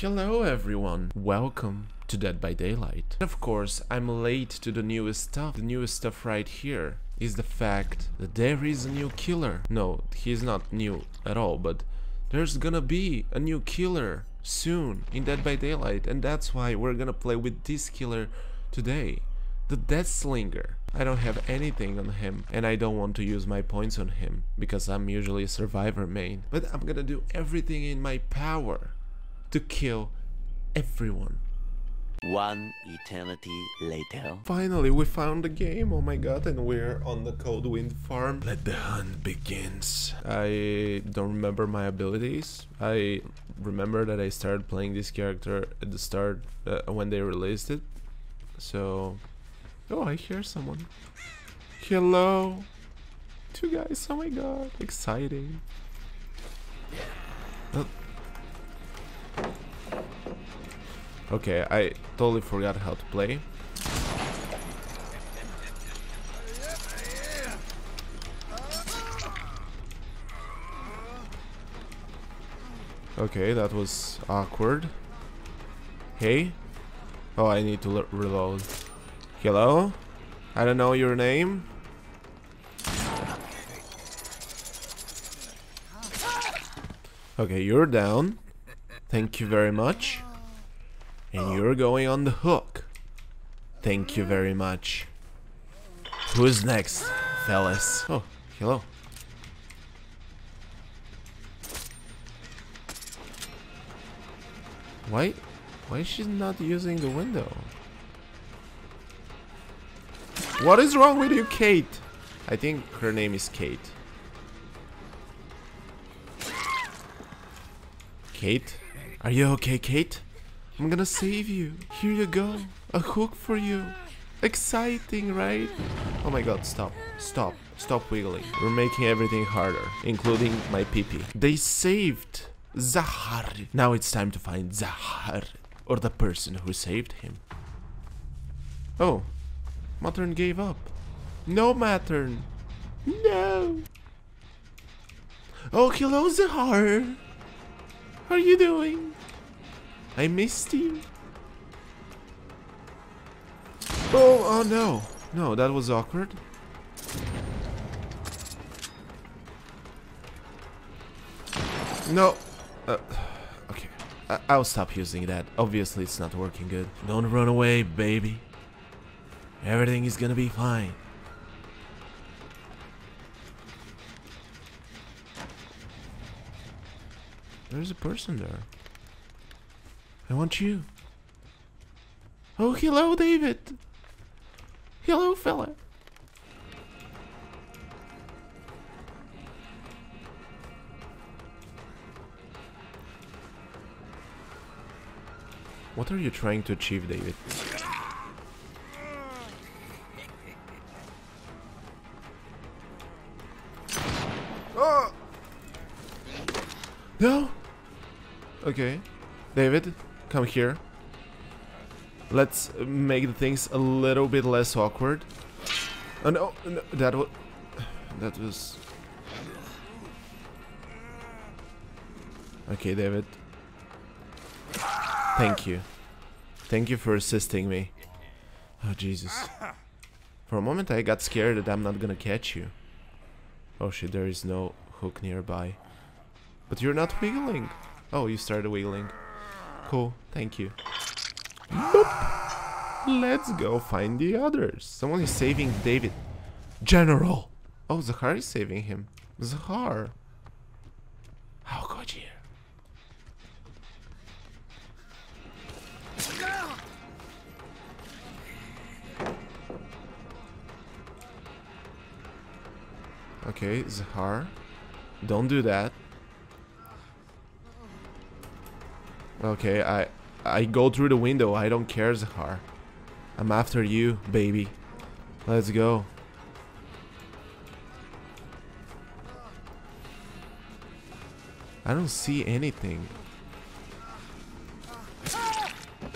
Hello everyone, welcome to Dead by Daylight. Of course, I'm late to the newest stuff. The newest stuff right here is the fact that there is a new killer. No, he's not new at all, but there's gonna be a new killer soon in Dead by Daylight, and that's why we're gonna play with this killer today. The Deathslinger. I don't have anything on him, and I don't want to use my points on him, because I'm usually a survivor main. But I'm gonna do everything in my power to kill everyone. One eternity later. Finally, we found the game, oh my god, and we're on the Cold Wind farm. Let the hunt begins. I don't remember my abilities. I remember that I started playing this character at the start uh, when they released it. So... Oh, I hear someone. Hello! Two guys, oh my god, exciting. Uh, Okay, I totally forgot how to play. Okay, that was awkward. Hey? Oh, I need to reload. Hello? I don't know your name. Okay, you're down. Thank you very much. And you're going on the hook. Thank you very much. Who's next, fellas? Oh, hello. Why? Why is she not using the window? What is wrong with you, Kate? I think her name is Kate. Kate? Are you okay, Kate? I'm gonna save you. Here you go. A hook for you. Exciting, right? Oh my god, stop. Stop. Stop wiggling. We're making everything harder, including my peepee. They saved Zahar. Now it's time to find Zahar, or the person who saved him. Oh, Matern gave up. No, Matern. No. Oh, hello, Zahar. How are you doing? I missed you. Oh, oh no. No, that was awkward. No. Uh, okay. I I'll stop using that. Obviously, it's not working good. Don't run away, baby. Everything is gonna be fine. There's a person there. I want you. Oh, hello, David. Hello, fella. What are you trying to achieve, David? Oh! No! Okay. David, Come here. Let's make the things a little bit less awkward. Oh no, no that was... That was... Okay, David. Thank you. Thank you for assisting me. Oh, Jesus. For a moment I got scared that I'm not gonna catch you. Oh shit, there is no hook nearby. But you're not wiggling. Oh, you started wiggling. Cool, thank you. Boop. Let's go find the others. Someone is saving David. General! Oh, Zahar is saving him. Zahar. How could you? Okay, Zahar. Don't do that. Okay, I I go through the window. I don't care, Zahar. I'm after you, baby. Let's go. I don't see anything.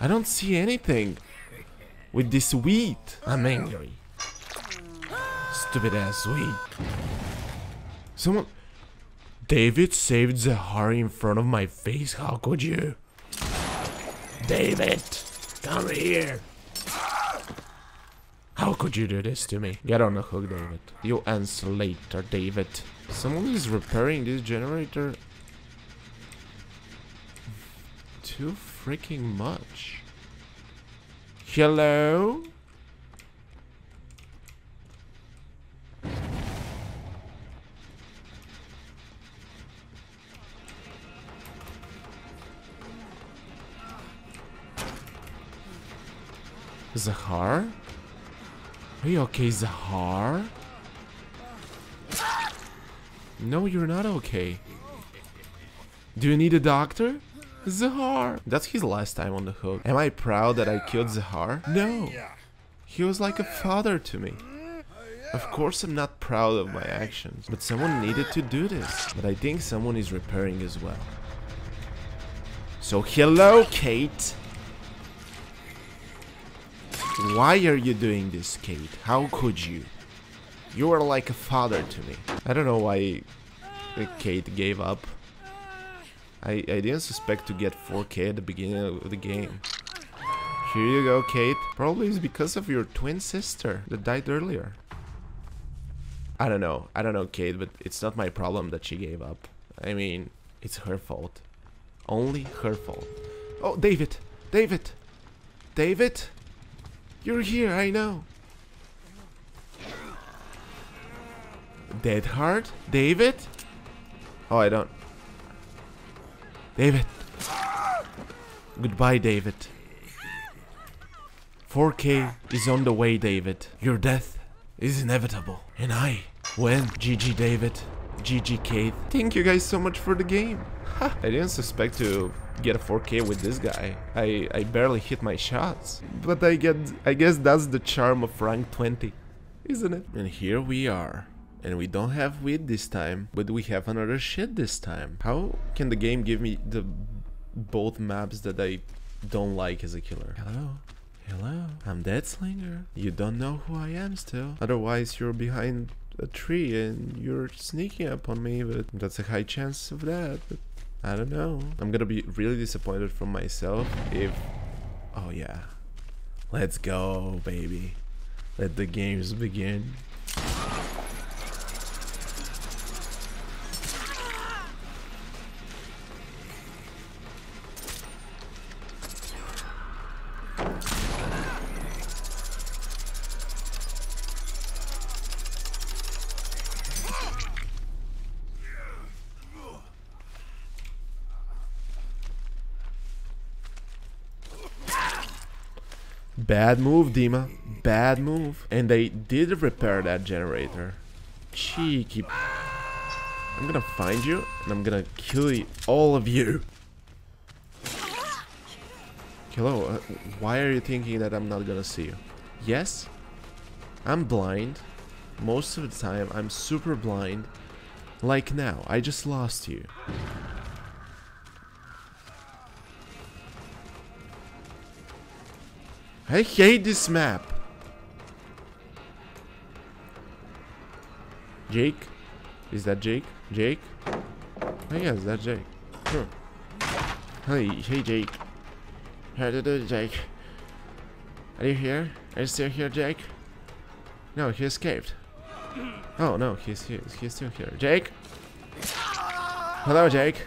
I don't see anything. With this wheat. I'm angry. Stupid ass wheat. Someone... David saved Zahari in front of my face. How could you? David, come here. How could you do this to me? Get on the hook, David. You answer later, David. Someone is repairing this generator too freaking much. Hello? Zahar? Are you okay, Zahar? No, you're not okay. Do you need a doctor? Zahar! That's his last time on the hook. Am I proud that I killed Zahar? No! He was like a father to me. Of course I'm not proud of my actions, but someone needed to do this. But I think someone is repairing as well. So hello, Kate! Why are you doing this, Kate? How could you? You are like a father to me. I don't know why uh, Kate gave up. I, I didn't suspect to get 4k at the beginning of the game. Here you go, Kate. Probably it's because of your twin sister that died earlier. I don't know. I don't know, Kate, but it's not my problem that she gave up. I mean, it's her fault. Only her fault. Oh, David! David! David! You're here, I know. Dead Hard? David? Oh, I don't. David. Goodbye, David. 4K is on the way, David. Your death is inevitable. And I when GG David, GG Kate. Thank you guys so much for the game. I didn't suspect to get a 4K with this guy. I, I barely hit my shots. But I get I guess that's the charm of rank 20, isn't it? And here we are. And we don't have weed this time, but we have another shit this time. How can the game give me the both maps that I don't like as a killer? Hello? Hello? I'm Dead Slinger. You don't know who I am still. Otherwise you're behind a tree and you're sneaking up on me, but that's a high chance of that. But I don't know. I'm gonna be really disappointed from myself if... Oh yeah. Let's go, baby. Let the games begin. Bad move, Dima. Bad move. And they did repair that generator. Cheeky. I'm gonna find you and I'm gonna kill you, all of you. Hello, uh, why are you thinking that I'm not gonna see you? Yes, I'm blind. Most of the time, I'm super blind. Like now, I just lost you. I hate this map. Jake? Is that Jake? Jake? Oh yes, that's Jake. Sure. Hey, hey Jake. How you do, Jake? Are you here? Are you still here, Jake? No, he escaped. Oh no, he's here. He's still here. Jake? Hello, Jake.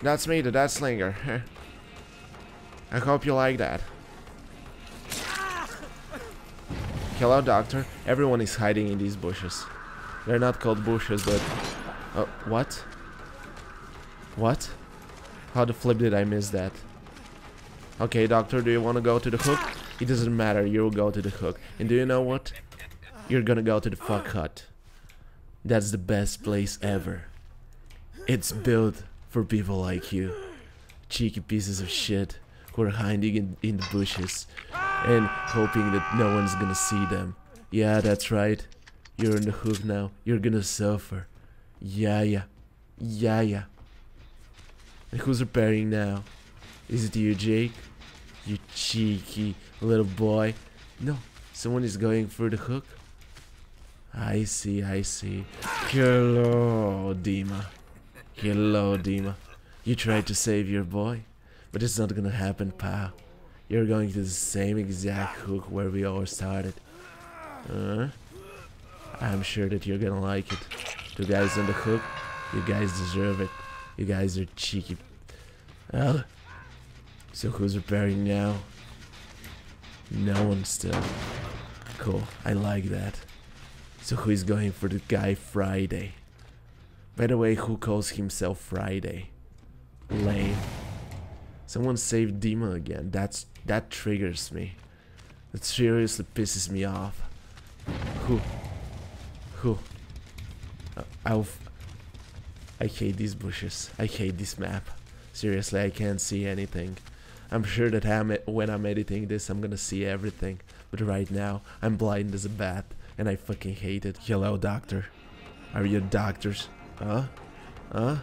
That's me, the Dead Slinger. I hope you like that. Hello, doctor. Everyone is hiding in these bushes. They're not called bushes, but... Oh, what? What? How the flip did I miss that? Okay, doctor, do you want to go to the hook? It doesn't matter, you'll go to the hook. And do you know what? You're gonna go to the fuck hut. That's the best place ever. It's built for people like you. Cheeky pieces of shit who are hiding in, in the bushes and hoping that no one's gonna see them. Yeah, that's right. You're in the hook now. You're gonna suffer. Yeah, yeah. Yeah, yeah. And who's repairing now? Is it you, Jake? You cheeky little boy. No, someone is going for the hook. I see, I see. Hello, Dima. Hello, Dima. You tried to save your boy, But it's not gonna happen, pal. You're going to the same exact hook where we all started. Uh, I'm sure that you're gonna like it. Two guys on the hook, you guys deserve it. You guys are cheeky. Well, so who's repairing now? No one still. Cool, I like that. So who is going for the guy Friday? By the way, who calls himself Friday? Lame. Someone saved Dima again. That's that triggers me. That seriously pisses me off. Who? Who? Uh, I'll. I hate these bushes. I hate this map. Seriously, I can't see anything. I'm sure that I'm, when I'm editing this, I'm gonna see everything. But right now, I'm blind as a bat, and I fucking hate it. Hello, doctor. Are you a doctors? Huh? Huh?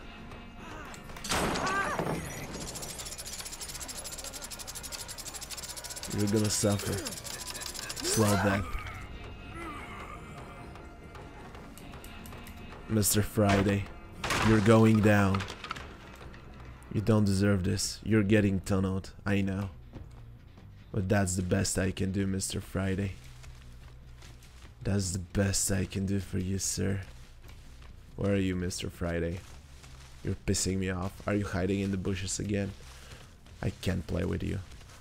You're gonna suffer. Slow down. Mr. Friday, you're going down. You don't deserve this. You're getting tunneled. I know. But that's the best I can do, Mr. Friday. That's the best I can do for you, sir. Where are you, Mr. Friday? You're pissing me off. Are you hiding in the bushes again? I can't play with you.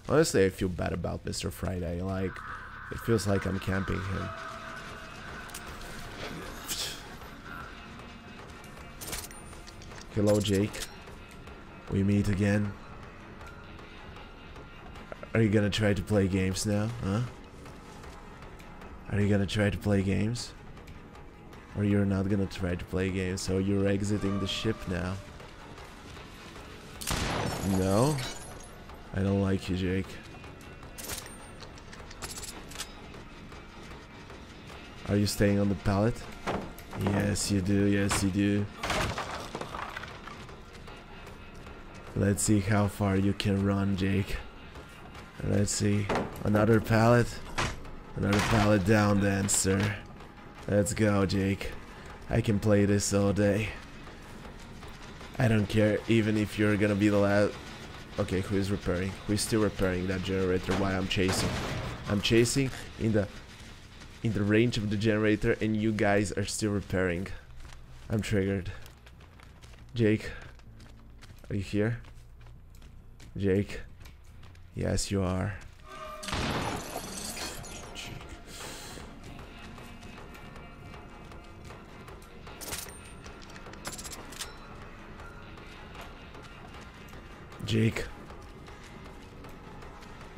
Honestly, I feel bad about Mr. Friday. Like, it feels like I'm camping him. Hello, Jake. We meet again. Are you gonna try to play games now, huh? Are you gonna try to play games? Or you're not gonna try to play games, so you're exiting the ship now. No? I don't like you, Jake. Are you staying on the pallet? Yes, you do. Yes, you do. Let's see how far you can run, Jake. Let's see. Another pallet. Another pallet down then, sir. Let's go, Jake. I can play this all day. I don't care, even if you're gonna be the last... Okay, who is repairing? Who is still repairing that generator while I'm chasing? I'm chasing in the in the range of the generator and you guys are still repairing. I'm triggered. Jake, are you here? Jake? Yes, you are. Jake.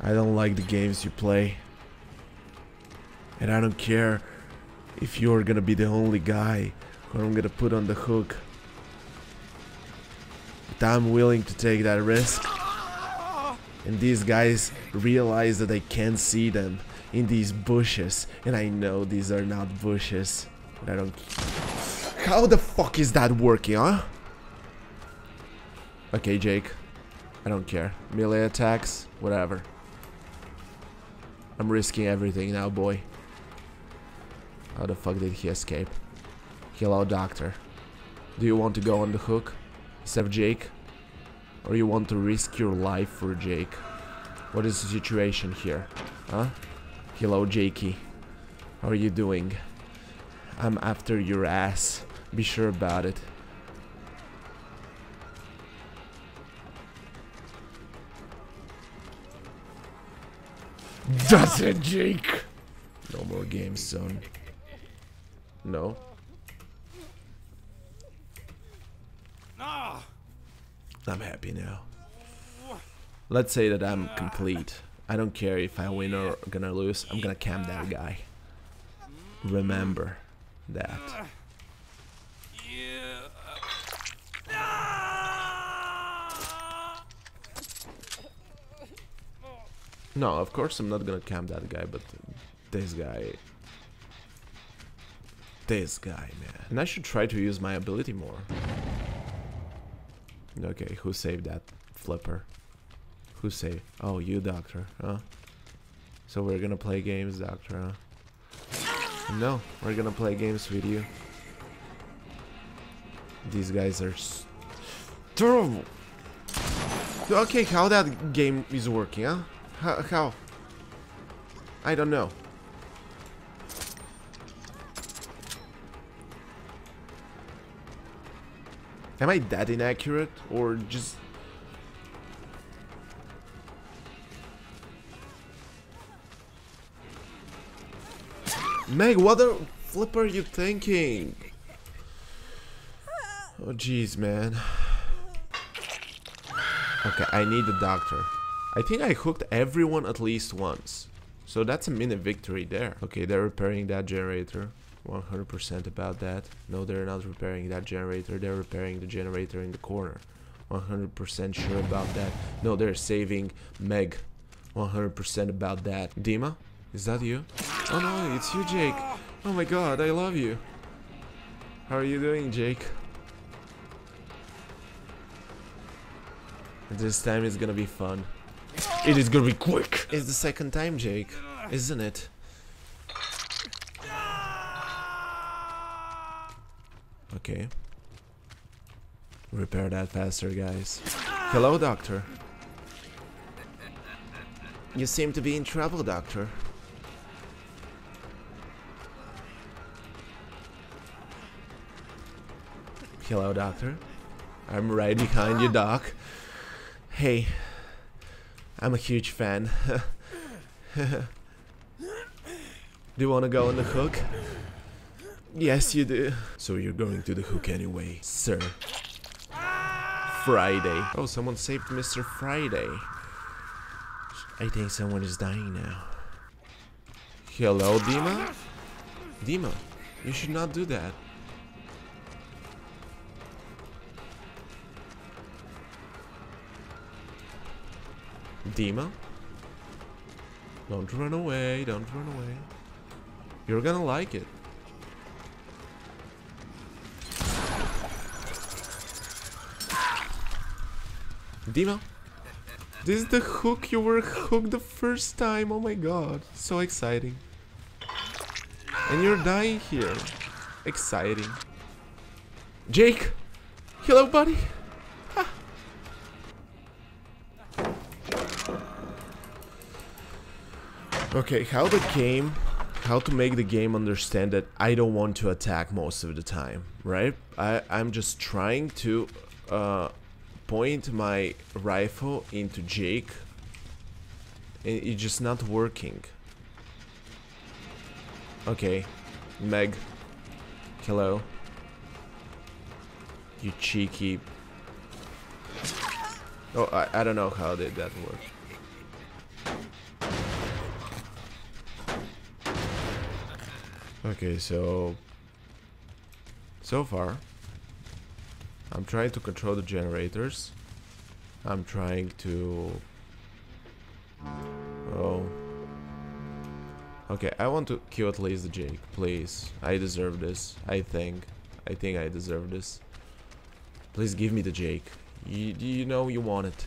I don't like the games you play. And I don't care if you're gonna be the only guy who I'm gonna put on the hook. But I'm willing to take that risk. And these guys realize that I can't see them in these bushes. And I know these are not bushes. I don't... How the fuck is that working, huh? Okay, Jake. I don't care. Melee attacks, whatever. I'm risking everything now, boy. How the fuck did he escape? Hello, doctor. Do you want to go on the hook? Of Jake? Or you want to risk your life for Jake? What is the situation here? Huh? Hello, Jakey. How are you doing? I'm after your ass. Be sure about it. That's it, Jake! No more games, son. No. I'm happy now. Let's say that I'm complete. I don't care if I win or gonna lose. I'm gonna camp that guy. Remember that. No, of course I'm not gonna camp that guy, but this guy... This guy, man. And I should try to use my ability more. Okay, who saved that flipper? Who saved? Oh, you, Doctor, huh? So we're gonna play games, Doctor, huh? No, we're gonna play games with you. These guys are terrible. Okay, how that game is working, huh? How? how? I don't know. Am I that inaccurate? Or just... Meg, what the flip are you thinking? Oh jeez, man. Okay, I need the doctor. I think I hooked everyone at least once. So that's a mini victory there. Okay, they're repairing that generator. 100% about that. No, they're not repairing that generator. They're repairing the generator in the corner. 100% sure about that. No, they're saving Meg. 100% about that. Dima? Is that you? Oh no, it's you, Jake. Oh my god, I love you. How are you doing, Jake? This time it's gonna be fun. It is gonna be quick. It's the second time, Jake, isn't it? Okay. Repair that faster, guys. Hello, doctor. You seem to be in trouble, doctor. Hello, doctor. I'm right behind you, doc. Hey, I'm a huge fan. do you want to go on the hook? Yes, you do. So you're going to the hook anyway, sir. Friday. Oh, someone saved Mr. Friday. I think someone is dying now. Hello, Dima? Dima, you should not do that. Dima? Don't run away, don't run away. You're gonna like it. Dima? This is the hook you were hooked the first time, oh my god. So exciting. And you're dying here. Exciting. Jake! Hello, buddy! Okay, how the game, how to make the game understand that I don't want to attack most of the time, right? I, I'm just trying to uh, point my rifle into Jake and it's just not working. Okay, Meg, hello. You cheeky... Oh, I, I don't know how did that work. Okay, so... So far, I'm trying to control the generators. I'm trying to... Oh. Okay, I want to kill at least the Jake, please. I deserve this, I think. I think I deserve this. Please give me the Jake. You, you know you want it.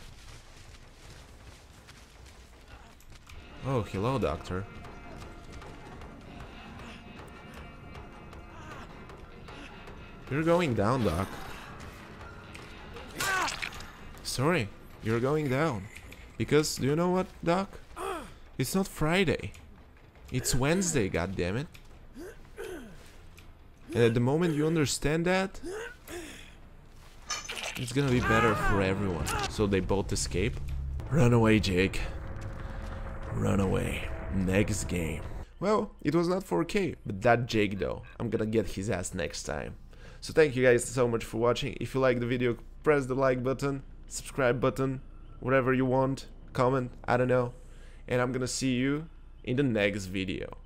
Oh, hello, doctor. You're going down, Doc. Sorry, you're going down. Because, do you know what, Doc? It's not Friday. It's Wednesday, goddammit. And at the moment you understand that, it's gonna be better for everyone. So they both escape. Run away, Jake. Run away. Next game. Well, it was not 4K, but that Jake though, I'm gonna get his ass next time. So thank you guys so much for watching. If you like the video, press the like button, subscribe button, whatever you want, comment, I don't know. And I'm gonna see you in the next video.